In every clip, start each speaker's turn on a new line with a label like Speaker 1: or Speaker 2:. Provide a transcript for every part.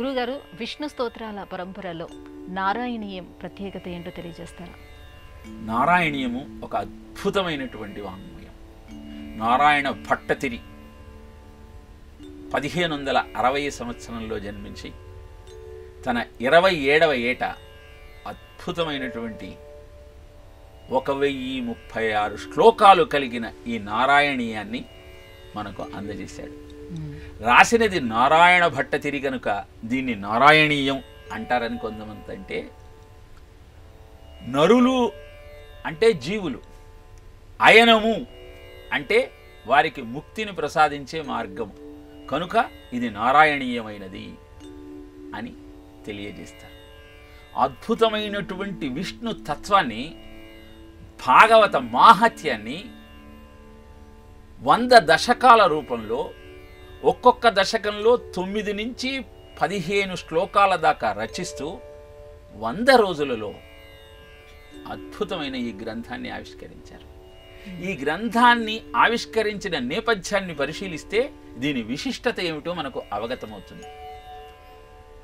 Speaker 1: గురుగారు విష్ణు స్తోత్రాల పరంపరలో నారాయణీయం ప్రత్యేకత ఏంటో తెలియజేస్తారా?
Speaker 2: నారాయణీయము ఒక అద్భుతమైనటువంటి వాంగ్మయం. నారాయణ భట్టతిరి పదిహేను వందల అరవై సంవత్సరంలో జన్మించి తన ఇరవై ఏడవ ఏట అద్భుతమైనటువంటి ఒక వెయ్యి ముప్పై ఆరు శ్లోకాలు కలిగిన ఈ నారాయణీయాన్ని మనకు అందజేశాడు. రాసినది నారాయణ భట్టతిరి కనుక దీన్ని నారాయణీయం అంటారని కొంతమంది అంటే నరులు అంటే జీవులు అయనము అంటే వారికి ముక్తిని ప్రసాదించే మార్గము కనుక ఇది నారాయణీయమైనది అని తెలియజేస్తారు. అద్భుతమైనటువంటి విష్ణు తత్వాన్ని భాగవత మాహత్యాన్ని వంద దశకాల రూపంలో ఒక్కొక్క దశకంలో తొమ్మిది నుంచి పదిహేను శ్లోకాల దాకా రచిస్తూ వంద రోజులలో అద్భుతమైన ఈ గ్రంథాన్ని ఆవిష్కరించారు. ఈ గ్రంథాన్ని ఆవిష్కరించిన నేపథ్యాన్ని పరిశీలిస్తే దీని విశిష్టత ఏమిటో మనకు అవగతమవుతుంది.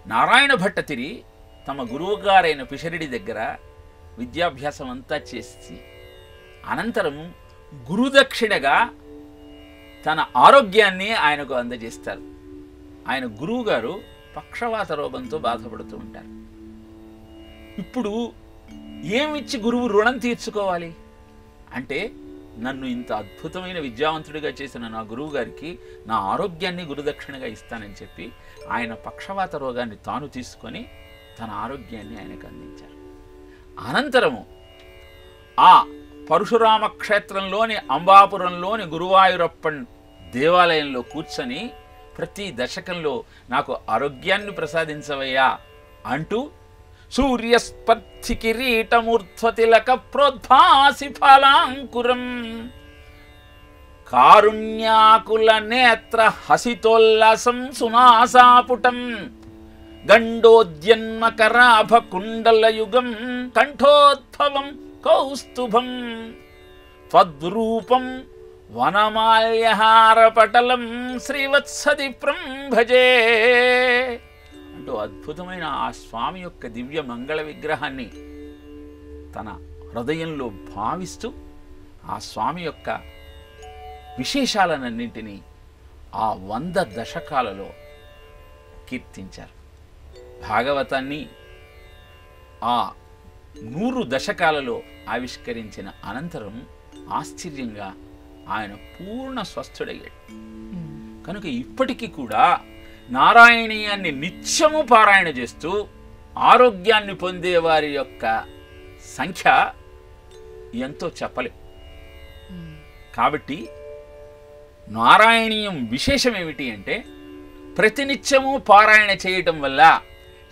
Speaker 2: నారాయణ భట్టతిరి తమ గురువుగారైన పిషరిడి దగ్గర విద్యాభ్యాసం అంతా చేసి అనంతరం గురుదక్షిణగా తన ఆరోగ్యాన్ని ఆయనకు అందజేస్తారు. ఆయన గురువుగారు పక్షవాత రోగంతో బాధపడుతూ ఉంటారు. ఇప్పుడు ఏమిచ్చి గురువు రుణం తీర్చుకోవాలి? అంటే నన్ను ఇంత అద్భుతమైన విద్యావంతుడిగా చేసిన నా గురువు గారికి నా ఆరోగ్యాన్ని గురుదక్షిణగా ఇస్తానని చెప్పి ఆయన పక్షవాత రోగాన్ని తాను తీసుకొని తన ఆరోగ్యాన్ని ఆయనకు అందించారు. అనంతరము ఆ పరశురామ క్షేత్రంలోని అంబాపురంలోని గురువాయూరప్పన్ దేవాలయంలో కూర్చొని ప్రతి దశకంలో నాకు ఆరోగ్యాన్ని ప్రసాదించవయ్యా అంటూ సూర్యస్పర్ధి కిరీటమూర్ధ్వతిలక ప్రోద్భాసి ఫలాంకురం. కారుణ్యాకుల నేత్ర హసితోల్లాసం సునాసాపుటం. గండోద్యన్మకరాభ కుండలయుగం కంఠోద్భవం కౌస్తుభం త్వద్రూపం వనమాల్యహారపటలం శ్రీవత్సదిప్రం భజే అంటూ అద్భుతమైన ఆ స్వామి యొక్క దివ్య మంగళ విగ్రహాన్ని తన హృదయంలో భావిస్తూ ఆ స్వామి యొక్క విశేషాలన్నింటినీ ఆ వంద దశకాలలో కీర్తించారు. భాగవతాన్ని ఆ నూరు దశకాలలో ఆవిష్కరించిన అనంతరం ఆశ్చర్యంగా ఆయన పూర్ణ స్వస్థుడయ్యాడు. కనుక ఇప్పటికీ కూడా నారాయణీయాన్ని నిత్యము పారాయణ చేస్తూ ఆరోగ్యాన్ని పొందే వారి యొక్క సంఖ్య ఎంతో చెప్పలేం. కాబట్టి నారాయణీయం విశేషం ఏమిటి అంటే ప్రతినిత్యము పారాయణ చేయటం వల్ల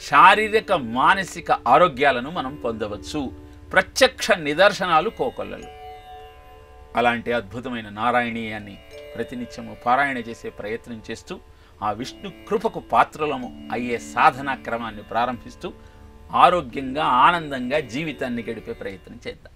Speaker 2: శారీరక మానసిక ఆరోగ్యాలను మనం పొందవచ్చు. ప్రత్యక్ష నిదర్శనాలు కోకొల్లలు. అలాంటి అద్భుతమైన నారాయణీయాన్ని ప్రతినిత్యము పారాయణ చేసే ప్రయత్నం చేస్తూ ఆ విష్ణు కృపకు పాత్రలము అయ్యే సాధనా క్రమాన్ని ప్రారంభిస్తూ ఆరోగ్యంగా ఆనందంగా జీవితాన్ని గడిపే ప్రయత్నం చేద్దాం.